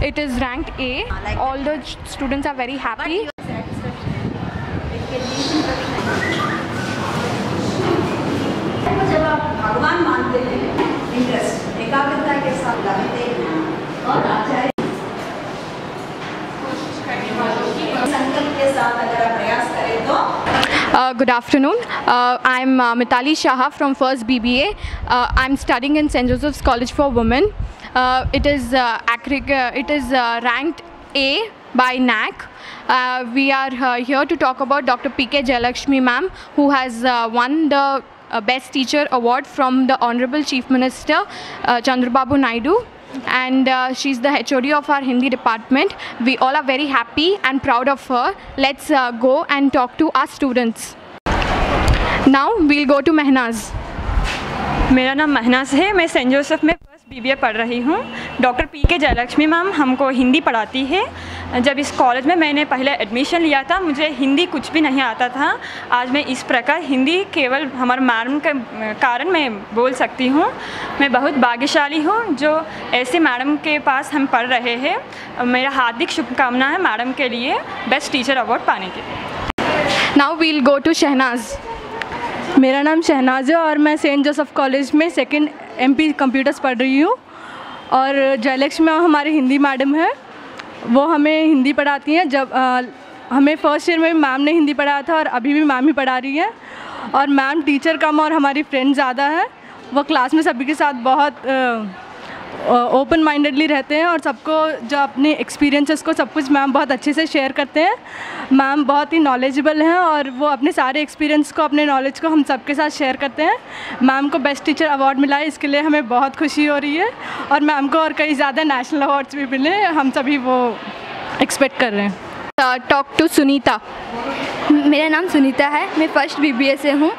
A. All the students are very happy. जब आप भगवान मानते हैं इंटरेस्ट एकाग्रता के साथ लगते हैं और आचार्य संकल्प के साथ अगर आप प्रयास करें तो Uh, good afternoon. Uh, I'm uh, Mitali Shaha from First BBA. Uh, I'm studying in St. Joseph's College for Women. Uh, it is uh, accre- uh, it is uh, ranked A by NAC. Uh, we are uh, here to talk about Dr. P.K. Jayalakshmi ma'am, who has uh, won the uh, Best Teacher Award from the Honorable Chief Minister uh, Chandrababu Naidu. And uh, she's the HOD of our Hindi department. We all are very happy and proud of her. Let's uh, go and talk to our students. Now we'll go to Mehnaz. मेरा नाम महनाज है मैं Saint Joseph में first BBA पढ़ रही हूँ doctor P के Jayalakshmi ma'am हमको हिंदी पढ़ाती है। जब इस कॉलेज में मैंने पहले एडमिशन लिया था, मुझे हिंदी कुछ भी नहीं आता था। आज मैं इस प्रकार हिंदी केवल हमारे मैडम के कारण मैं बोल सकती हूँ। मैं बहुत भाग्यशाली हूँ, जो ऐसे मैडम के पास हम पढ़ रहे हैं। मेरा हार्दिक शुभकामना है मैडम के लिए बेस्ट टीचर अवार्ड पाने के लिए। Now we'll go to Shehnaz. मेरा नाम शहनाज है और मैं सेंट जोसफ कॉलेज में सेकंड एमपी कंप्यूटर्स पढ़ रही हूँ। और जयलक्ष्मी मैम हमारे हिंदी मैडम है। वो हमें हिंदी पढ़ाती हैं। जब आ, हमें फ़र्स्ट ईयर में मैम ने हिंदी पढ़ाया था और अभी भी मैम ही पढ़ा रही है। और मैम टीचर कम और हमारी फ्रेंड ज़्यादा है। वो क्लास में सभी के साथ बहुत ओपन माइंडेडली रहते हैं और सबको जो अपने एक्सपीरियंसेस को सब कुछ मैम बहुत अच्छे से शेयर करते हैं। मैम बहुत ही नॉलेजेबल हैं और वो अपने सारे एक्सपीरियंस को अपने नॉलेज को हम सबके साथ शेयर करते हैं। मैम को बेस्ट टीचर अवार्ड मिला है इसके लिए हमें बहुत खुशी हो रही है और मैम को और कई ज़्यादा नेशनल अवार्ड्स भी मिले हम सभी वो एक्सपेक्ट कर रहे हैं। टॉक टू सुनीता मेरा नाम सुनीता है मैं फ़र्स्ट बीबीए से हूँ।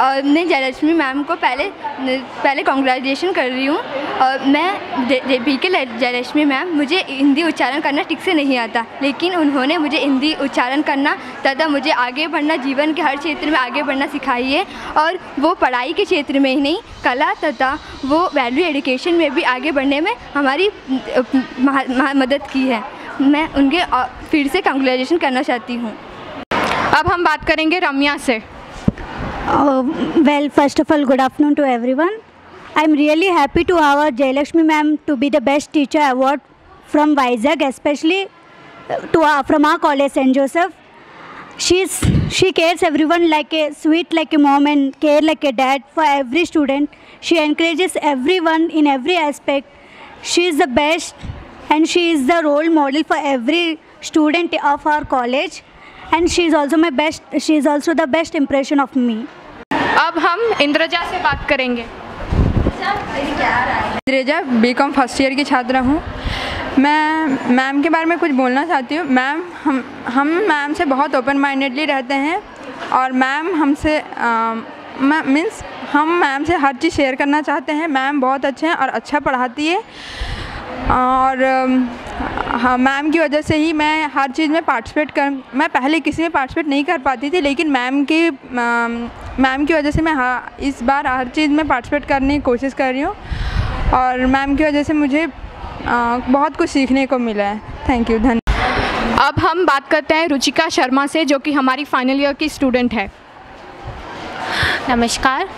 और मैं जयलक्ष्मी मैम को पहले पहले कॉन्ग्रेचुलेशन कर रही हूँ। और मैं पी के जयलक्ष्मी मैम, मुझे हिंदी उच्चारण करना ठीक से नहीं आता, लेकिन उन्होंने मुझे हिंदी उच्चारण करना तथा मुझे आगे बढ़ना, जीवन के हर क्षेत्र में आगे बढ़ना सिखाई है। और वो पढ़ाई के क्षेत्र में ही नहीं, कला तथा वो वैल्यू एजुकेशन में भी आगे बढ़ने में हमारी मदद की है। मैं उनके, फिर से कॉन्ग्रेचुलेशन करना चाहती हूँ। अब हम बात करेंगे रम्या से। Uh, well, first of all, good afternoon to everyone. I'm really happy to our Jayalakshmi ma'am to be the best teacher award from Vizag, especially uh, to our, from our college, St. Joseph. She's she cares everyone like a sweet like a mom and care like a dad for every student. She encourages everyone in every aspect. She is the best and she is the role model for every student of our college and she is also my best she is also the best impression of me. अब हम इंद्रजा से बात करेंगे। Indraja B com first year की छात्रा हूँ। मैं ma'am के बारे में कुछ बोलना चाहती हूँ। मैम हम हम मैम से बहुत ओपन माइंडेडली रहते हैं और मैम हमसे मीन्स हम मैम से हर चीज़ शेयर करना चाहते हैं। मैम बहुत अच्छे हैं और अच्छा पढ़ाती है। और हाँ मैम की वजह से ही मैं हर चीज़ में पार्टिसिपेट कर मैं पहले किसी में पार्टिसिपेट नहीं कर पाती थी लेकिन मैम की मैम की वजह से मैं हाँ इस बार हर चीज़ में पार्टिसिपेट करने की कोशिश कर रही हूँ। और मैम की वजह से मुझे अ, बहुत कुछ सीखने को मिला है। थैंक यू धन्यवाद अब हम बात करते हैं रुचिका शर्मा से जो कि हमारी फाइनल ईयर की स्टूडेंट है। नमस्कार।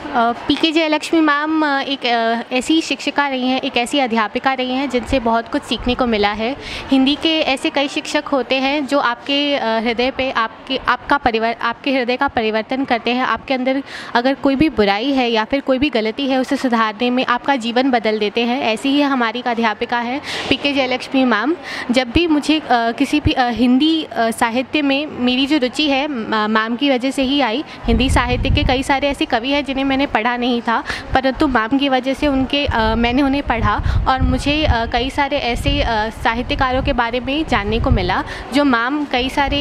पी के जयलक्ष्मी मैम एक ऐसी शिक्षिका रही हैं, एक ऐसी अध्यापिका रही हैं, जिनसे बहुत कुछ सीखने को मिला है। हिंदी के ऐसे कई शिक्षक होते हैं, जो आपके हृदय पे आपके, आपका परिवर, आपके हृदय का परिवर्तन करते हैं। आपके अंदर अगर कोई भी बुराई है या फिर कोई भी गलती है, उसे सुधारने में आपका जीवन बदल देते हैं। ऐसी ही हमारी अध्यापिका है, पी के जयलक्ष्मी मैम। जब भी मुझे किसी भी हिंदी साहित्य में मेरी जो रुचि है मैम की वजह से ही आई। हिंदी साहित्य के कई सारे ऐसे कवि हैं जिन्हें मैंने पढ़ा नहीं था परंतु मैम की वजह से उनके अ, मैंने उन्हें पढ़ा और मुझे अ, कई सारे ऐसे साहित्यकारों के बारे में जानने को मिला जो मैम कई सारे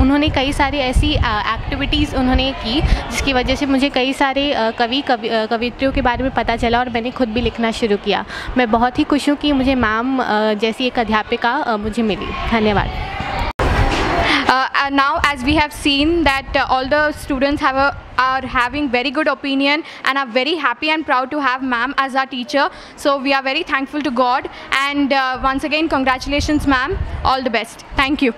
उन्होंने कई सारी ऐसी एक्टिविटीज़ उन्होंने की जिसकी वजह से मुझे कई सारे कवि कवि कवित्रियों के बारे में पता चला और मैंने खुद भी लिखना शुरू किया। मैं बहुत ही खुश हूँ कि मुझे मैम जैसी एक अध्यापिका मुझे मिली। धन्यवाद। Uh, now, as we have seen that uh, all the students have a, are having very good opinion and are very happy and proud to have ma'am as our teacher. So we are very thankful to God. And uh, once again, congratulations, ma'am. All the best. Thank you.